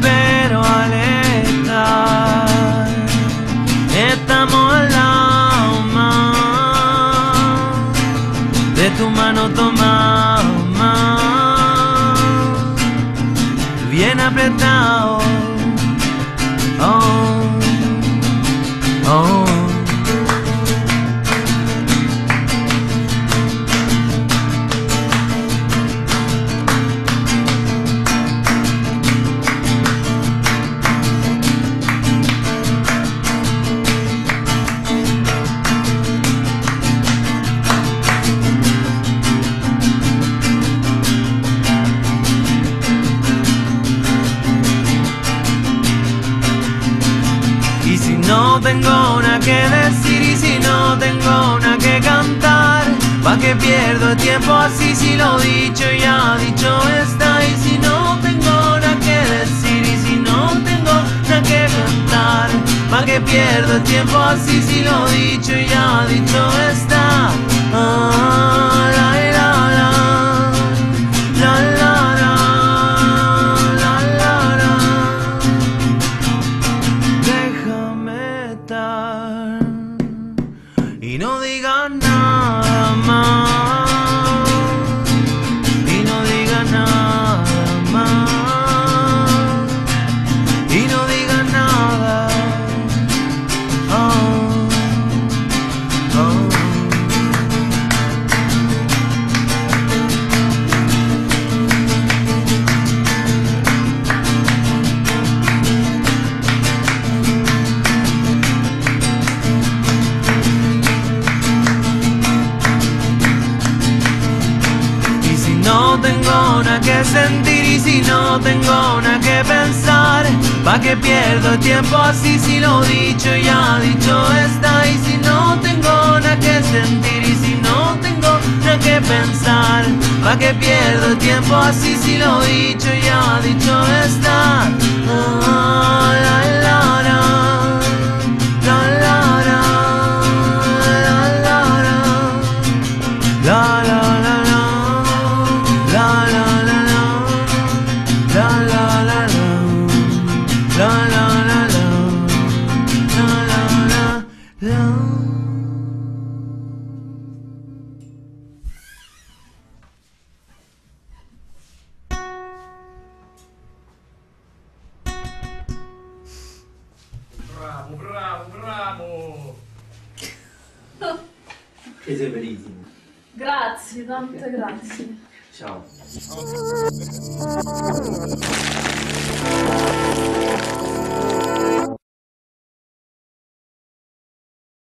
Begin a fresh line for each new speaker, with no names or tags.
Pero al estar, estamos al de tu mano toma más, bien apretado. Oh. No tengo nada que decir y si no tengo nada que cantar, ¿pa' que pierdo el tiempo así si lo dicho ya dicho está? Y si no tengo nada que decir y si no tengo nada que cantar, ¿pa' que pierdo el tiempo así si lo dicho ya dicho está? Ah, y no digas tengo nada que sentir y si no tengo nada que pensar, ¿pa' que pierdo el tiempo así si lo dicho ya dicho está? Y si no tengo nada que sentir y si no tengo nada que pensar, ¿pa' que pierdo el tiempo así si lo dicho ya dicho está? Ah, la,
Bravo, bravo, bravo!
Che sei verissimo.
Grazie, tante grazie.
Ciao.